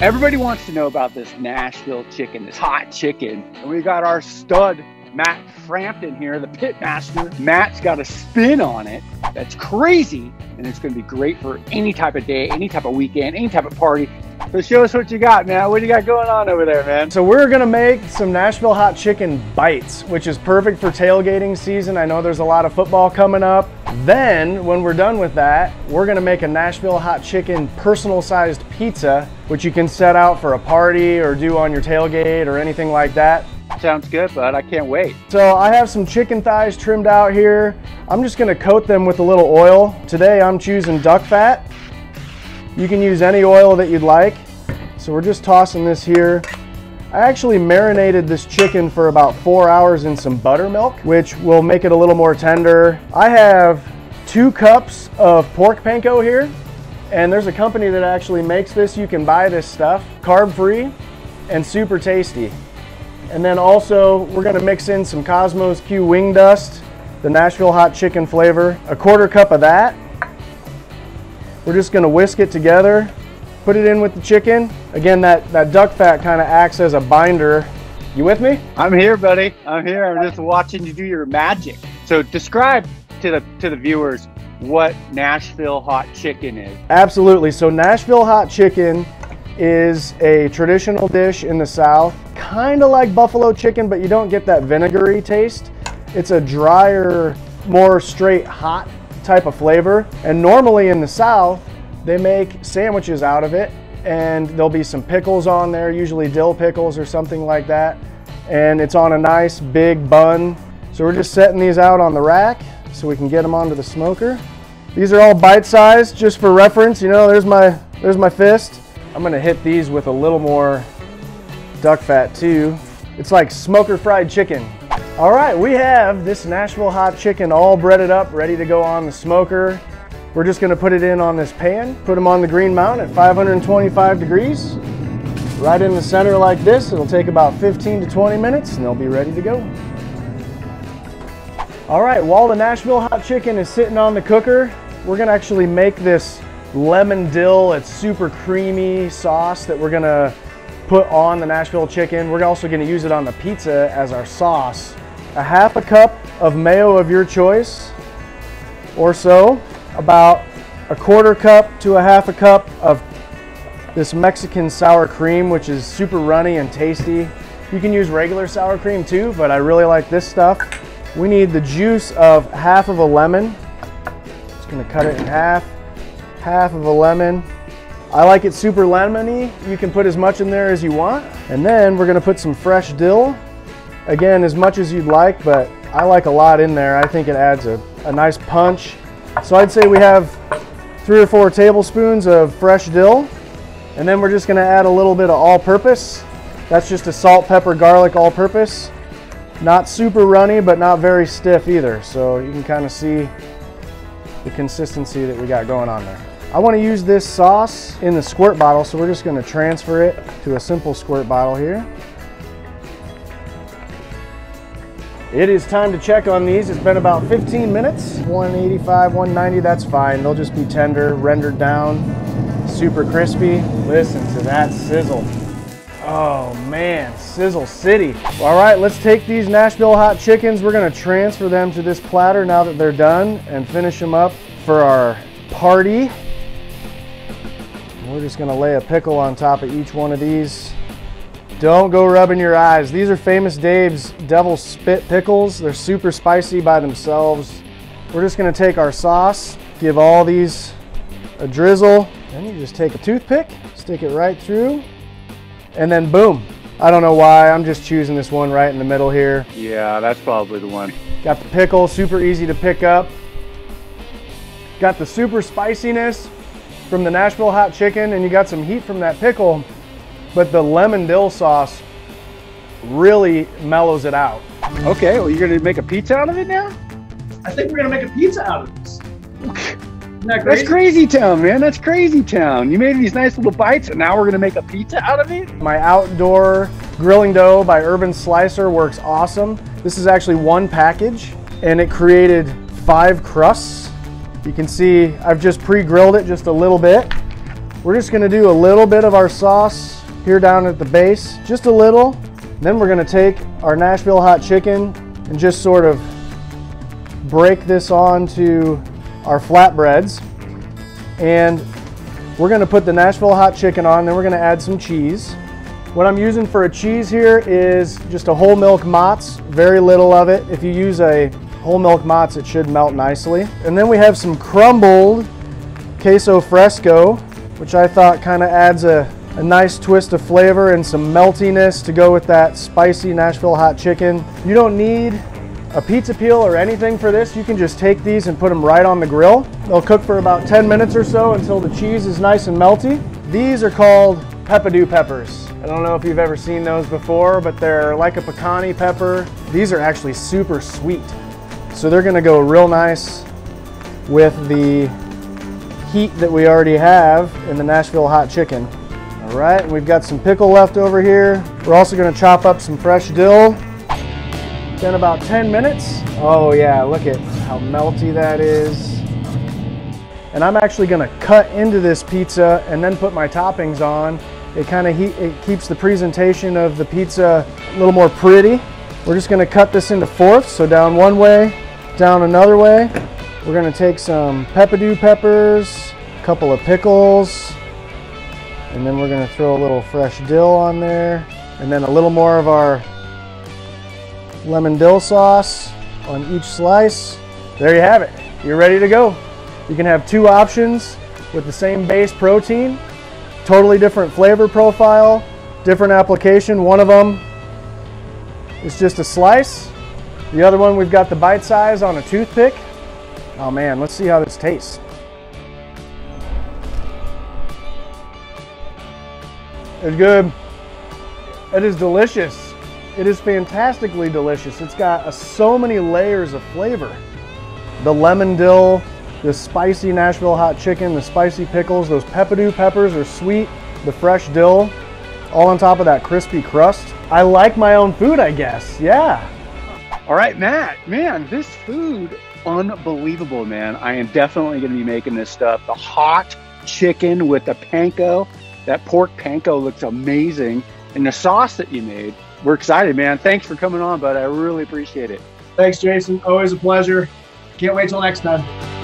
Everybody wants to know about this Nashville chicken, this hot chicken. And we got our stud, Matt Frampton here, the pit master. Matt's got a spin on it that's crazy, and it's going to be great for any type of day, any type of weekend, any type of party. So show us what you got, man. What do you got going on over there, man? So we're gonna make some Nashville hot chicken bites, which is perfect for tailgating season. I know there's a lot of football coming up. Then, when we're done with that, we're gonna make a Nashville hot chicken personal sized pizza, which you can set out for a party or do on your tailgate or anything like that. Sounds good, bud. I can't wait. So I have some chicken thighs trimmed out here. I'm just gonna coat them with a little oil. Today I'm choosing duck fat. You can use any oil that you'd like. So we're just tossing this here. I actually marinated this chicken for about four hours in some buttermilk, which will make it a little more tender. I have two cups of pork panko here, and there's a company that actually makes this. You can buy this stuff, carb free and super tasty. And then also we're gonna mix in some Kosmos Q wing dust, the Nashville hot chicken flavor, a quarter cup of that, we're just gonna whisk it together, put it in with the chicken. Again, that, that duck fat kind of acts as a binder. You with me? I'm here, buddy. I'm here. I'm just watching you do your magic. So describe to the to the viewers what Nashville hot chicken is. Absolutely. So Nashville hot chicken is a traditional dish in the South, kind of like buffalo chicken, but you don't get that vinegary taste. It's a drier, more straight hot type of flavor. And normally in the South, they make sandwiches out of it and there'll be some pickles on there, usually dill pickles or something like that. And it's on a nice big bun. So we're just setting these out on the rack so we can get them onto the smoker. These are all bite sized just for reference. You know, there's my, there's my fist. I'm gonna hit these with a little more duck fat too. It's like smoker fried chicken. All right, we have this Nashville hot chicken all breaded up, ready to go on the smoker. We're just gonna put it in on this pan, put them on the green mountain at 525 degrees. Right in the center like this, it'll take about 15 to 20 minutes and they'll be ready to go. All right, while the Nashville hot chicken is sitting on the cooker, we're gonna actually make this lemon dill, it's super creamy sauce that we're gonna put on the Nashville chicken. We're also gonna use it on the pizza as our sauce a half a cup of mayo of your choice or so, about a quarter cup to a half a cup of this Mexican sour cream, which is super runny and tasty. You can use regular sour cream too, but I really like this stuff. We need the juice of half of a lemon. Just gonna cut it in half. Half of a lemon. I like it super lemony. You can put as much in there as you want. And then we're gonna put some fresh dill Again, as much as you'd like, but I like a lot in there. I think it adds a, a nice punch. So I'd say we have three or four tablespoons of fresh dill. And then we're just gonna add a little bit of all-purpose. That's just a salt, pepper, garlic all-purpose. Not super runny, but not very stiff either. So you can kind of see the consistency that we got going on there. I want to use this sauce in the squirt bottle, so we're just going to transfer it to a simple squirt bottle here. It is time to check on these. It's been about 15 minutes. 185, 190, that's fine. They'll just be tender, rendered down, super crispy. Listen to that sizzle. Oh man, Sizzle City. All right, let's take these Nashville hot chickens. We're gonna transfer them to this platter now that they're done and finish them up for our party. We're just gonna lay a pickle on top of each one of these. Don't go rubbing your eyes. These are Famous Dave's Devil Spit Pickles. They're super spicy by themselves. We're just gonna take our sauce, give all these a drizzle, then you just take a toothpick, stick it right through, and then boom. I don't know why, I'm just choosing this one right in the middle here. Yeah, that's probably the one. Got the pickle, super easy to pick up. Got the super spiciness from the Nashville hot chicken, and you got some heat from that pickle but the lemon dill sauce really mellows it out. Okay, well, you're gonna make a pizza out of it now? I think we're gonna make a pizza out of this. That crazy? That's crazy town, man. That's crazy town. You made these nice little bites, and now we're gonna make a pizza out of it. My outdoor grilling dough by Urban Slicer works awesome. This is actually one package, and it created five crusts. You can see I've just pre-grilled it just a little bit. We're just gonna do a little bit of our sauce here down at the base, just a little. Then we're gonna take our Nashville hot chicken and just sort of break this onto our flatbreads. And we're gonna put the Nashville hot chicken on, then we're gonna add some cheese. What I'm using for a cheese here is just a whole milk mozz, very little of it. If you use a whole milk mozz, it should melt nicely. And then we have some crumbled queso fresco, which I thought kind of adds a, a nice twist of flavor and some meltiness to go with that spicy Nashville hot chicken. You don't need a pizza peel or anything for this. You can just take these and put them right on the grill. They'll cook for about 10 minutes or so until the cheese is nice and melty. These are called peppadew peppers. I don't know if you've ever seen those before, but they're like a piquante pepper. These are actually super sweet. So they're gonna go real nice with the heat that we already have in the Nashville hot chicken. All right, we've got some pickle left over here. We're also gonna chop up some fresh dill been about 10 minutes. Oh yeah, look at how melty that is. And I'm actually gonna cut into this pizza and then put my toppings on. It kind of it keeps the presentation of the pizza a little more pretty. We're just gonna cut this into fourths. So down one way, down another way. We're gonna take some peppadew peppers, a couple of pickles, and then we're gonna throw a little fresh dill on there, and then a little more of our lemon dill sauce on each slice. There you have it. You're ready to go. You can have two options with the same base protein, totally different flavor profile, different application. One of them is just a slice. The other one, we've got the bite size on a toothpick. Oh man, let's see how this tastes. It's good. It is delicious. It is fantastically delicious. It's got uh, so many layers of flavor. The lemon dill, the spicy Nashville hot chicken, the spicy pickles, those peppadew peppers are sweet, the fresh dill, all on top of that crispy crust. I like my own food, I guess. Yeah. All right, Matt, man, this food, unbelievable, man. I am definitely going to be making this stuff. The hot chicken with the panko, that pork panko looks amazing. And the sauce that you made, we're excited, man. Thanks for coming on, bud. I really appreciate it. Thanks, Jason. Always a pleasure. Can't wait till next time.